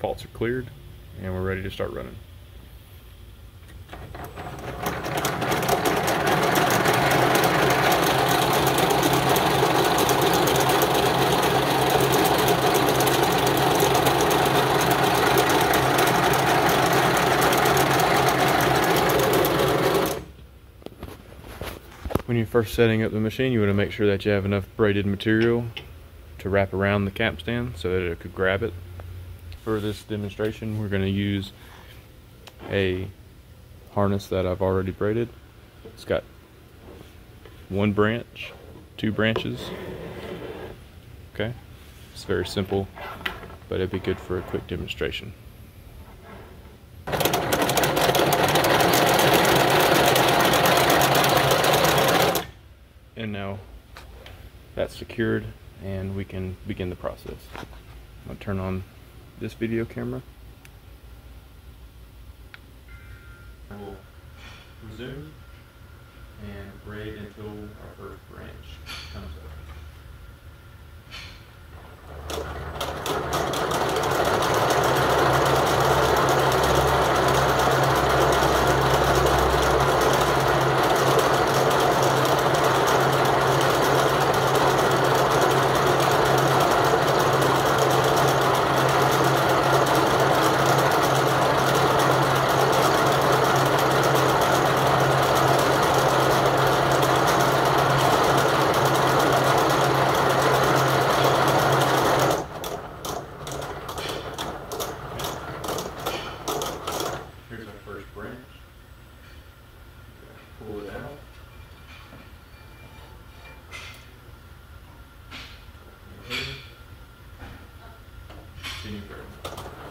faults are cleared, and we're ready to start running. When you're first setting up the machine, you want to make sure that you have enough braided material to wrap around the capstan so that it could grab it. For this demonstration, we're going to use a harness that I've already braided. It's got one branch, two branches. Okay, it's very simple, but it'd be good for a quick demonstration. And now that's secured and we can begin the process. I'll turn on this video camera. We'll resume and braid until our first branch comes up. Here's our first branch. Pull it out. Continue braiding.